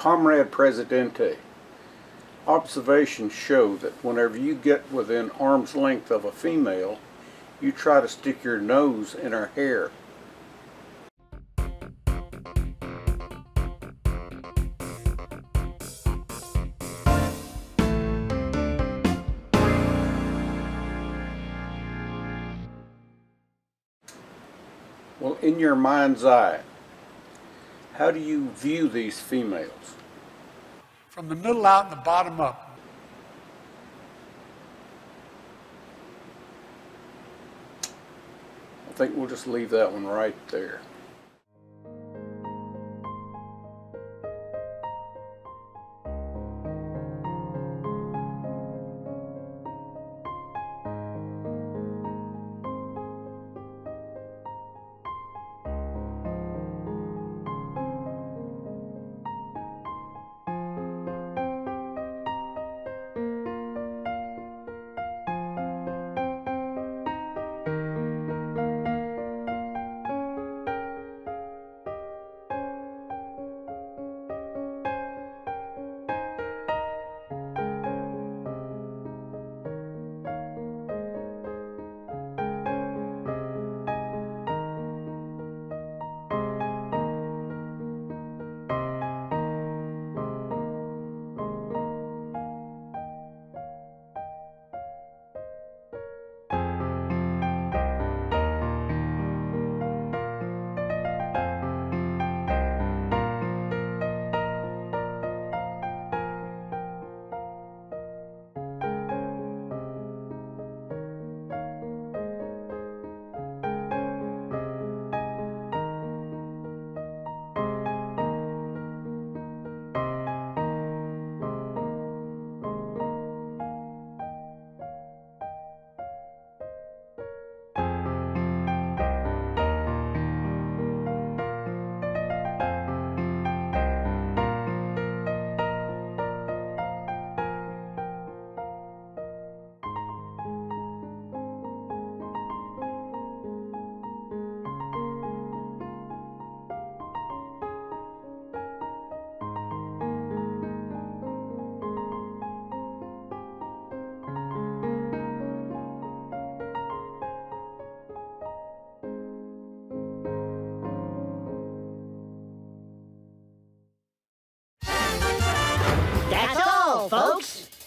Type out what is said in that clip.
Comrade Presidente, observations show that whenever you get within arm's length of a female, you try to stick your nose in her hair. Well, in your mind's eye, how do you view these females? From the middle out and the bottom up. I think we'll just leave that one right there. Folks.